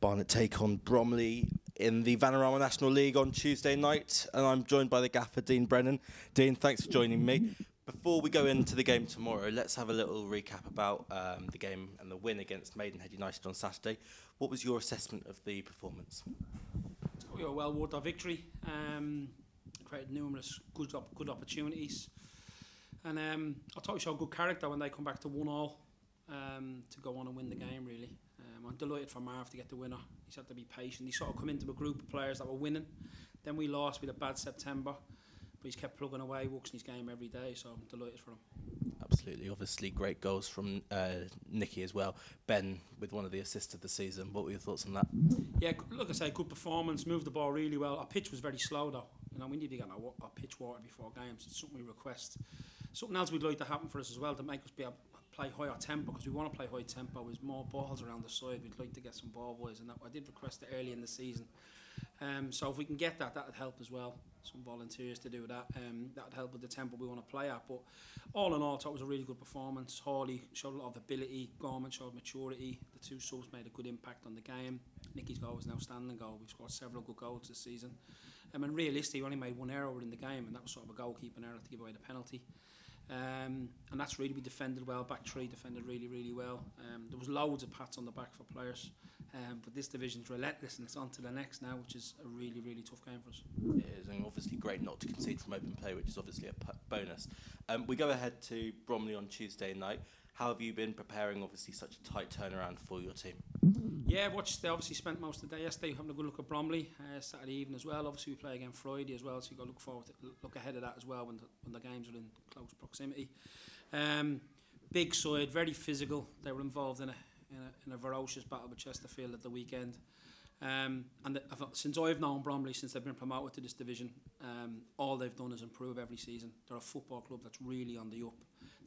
Barnet take on Bromley in the Vanarama National League on Tuesday night, and I'm joined by the gaffer Dean Brennan. Dean, thanks for joining me. Before we go into the game tomorrow, let's have a little recap about um, the game and the win against Maidenhead United on Saturday. What was your assessment of the performance? We were well worth our victory. Um, created numerous good op good opportunities, and um, I thought we showed good character when they come back to one all um, to go on and win the game. Really, um, I'm delighted for Marv to get the winner. He's had to be patient. He sort of come into a group of players that were winning. Then we lost with a bad September, but he's kept plugging away, works in his game every day. So I'm delighted for him. Absolutely, obviously great goals from uh, Nicky as well. Ben with one of the assists of the season. What were your thoughts on that? Yeah, look, I say good performance. Moved the ball really well. Our pitch was very slow though. You know, we need to get our, our pitch water before games. It's something we request. Something else we'd like to happen for us as well to make us be able play higher tempo because we want to play high tempo. With more balls around the side, we'd like to get some ball boys, and that, I did request it early in the season. Um, so if we can get that, that would help as well. Some volunteers to do that. Um, that would help with the tempo we want to play at. But all in all, it was a really good performance. Hawley showed a lot of ability. Gorman showed maturity. The two subs made a good impact on the game. Nicky's goal was an outstanding goal. We've scored several good goals this season. Um, and realistically, we only made one error in the game, and that was sort of a goalkeeping error to give away the penalty. Um, and that's really we defended well. Back three defended really, really well. Um, there was loads of pats on the back for players, um, but this division's relentless and it's on to the next now, which is a really, really tough game for us. Yeah, obviously great not to concede from open play, which is obviously a bonus. Um, we go ahead to Bromley on Tuesday night. How have you been preparing, obviously, such a tight turnaround for your team? Yeah, watched. They obviously spent most of the day yesterday having a good look at Bromley. Uh, Saturday evening as well. Obviously, we play against Friday as well, so you've got to look forward to look ahead of that as well when the, when the games are in close proximity. Um, big side, very physical. They were involved in a in a, in a ferocious battle with Chesterfield at the weekend. Um, and the, since I've known Bromley, since they've been promoted to this division, um, all they've done is improve every season. They're a football club that's really on the up.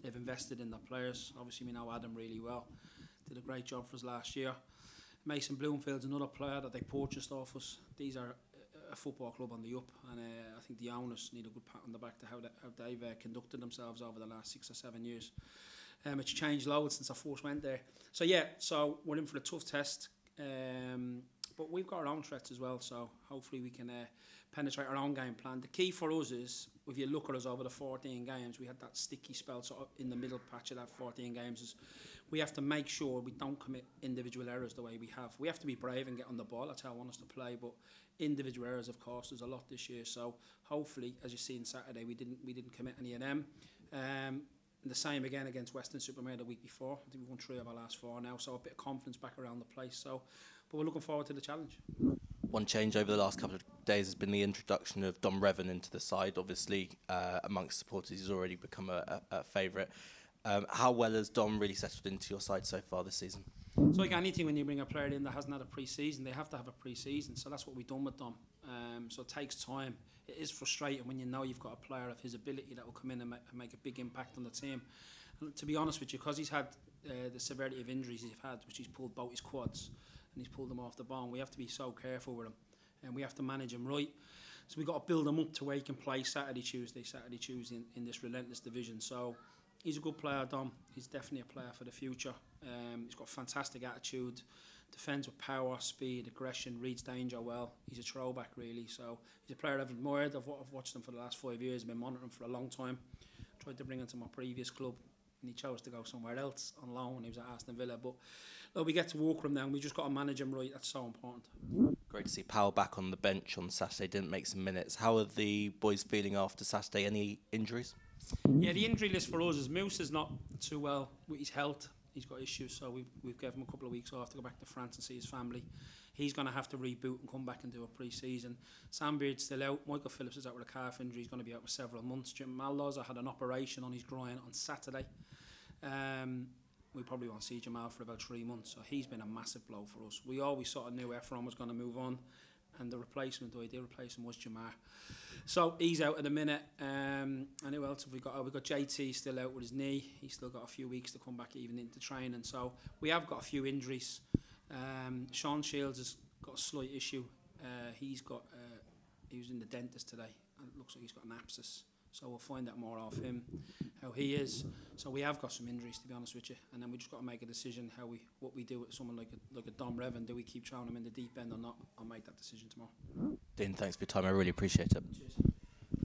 They've invested in their players. Obviously, we know Adam really well. Did a great job for us last year. Mason Bloomfield's another player that they purchased off us. These are a- a football club on the up, and uh, I think the owners need a good pat on the back to how, they, how they've uh, conducted themselves over the last six or seven years. Um, it's changed loads since I first went there. So yeah, so we're in for a tough test, um, But we've got our own threats as well, so hopefully we can uh, penetrate our own game plan. The key for us is, if you look at us over the 14 games, we had that sticky spell sort of in the middle patch of that 14 games. Is we have to make sure we don't commit individual errors the way we have. We have to be brave and get on the ball. That's how I want us to play. But individual errors, of course, there's a lot this year. So hopefully, as you see on Saturday, we didn't we didn't commit any of them. Um, and the same again against Weston-super-Mare the week before. I think we've won three of our last four now, so a bit of confidence back around the place. So, but we're looking forward to the challenge. One change over the last couple of days has been the introduction of Dom Revan into the side. Obviously, uh, amongst supporters, he's already become a, a, a favourite. Um, how well has Dom really settled into your side so far this season? So like anything, when you bring a player in that hasn't had a pre-season, they have to have a pre-season. So that's what we've done with Dom. Um, so it takes time. It is frustrating when you know you've got a player of his ability that will come in and, ma- and make a big impact on the team. And to be honest with you, because he's had uh, the severity of injuries he's had, which he's pulled both his quads and he's pulled them off the bone, we have to be so careful with him, and we have to manage him right. So we've got to build him up to where he can play Saturday, Tuesday, Saturday, Tuesday in, in this relentless division. So he's a good player, Dom. He's definitely a player for the future. Um, he's got a fantastic attitude, defends with power, speed, aggression, reads danger well. He's a throwback, really. So he's a player I've admired. I've, I've watched him for the last five years. I've been monitoring him for a long time. Tried to bring him to my previous club, and he chose to go somewhere else on loan when he was at Aston Villa. But look, we get to walk him now, and we just got to manage him right. That's so important. Great to see Powell back on the bench on Saturday, didn't make some minutes. How are the boys feeling after Saturday? Any injuries? Yeah, the injury list for us is Moose is not too well with his health. he's got issues, so we've, we've given him a couple of weeks off to go back to France and see his family. He's going to have to reboot and come back and do a pre-season. Sam Beard's still out. Michael Phillips is out with a calf injury. He's going to be out for several months. Jim Maldoza had an operation on his groin on Saturday. Um, we probably won't see Jamal for about three months, so he's been a massive blow for us. We always sort of knew Efron was going to move on and the replacement, the idea replacement was Jamar. So he's out at the minute. Um, and who else have we got? Oh, we've got JT still out with his knee. He's still got a few weeks to come back even into training. So we have got a few injuries. Um, Sean Shields has got a slight issue. Uh, he's got, uh, he was in the dentist today. And it looks like he's got an abscess. So we'll find out more of him, how he is. So we have got some injuries, to be honest with you, and then we just got to make a decision how we what we do with someone like a, like a Dom Revan. Do we keep throwing him in the deep end or not? I'll make that decision tomorrow. Dean, thanks for your time. I really appreciate it. Cheers.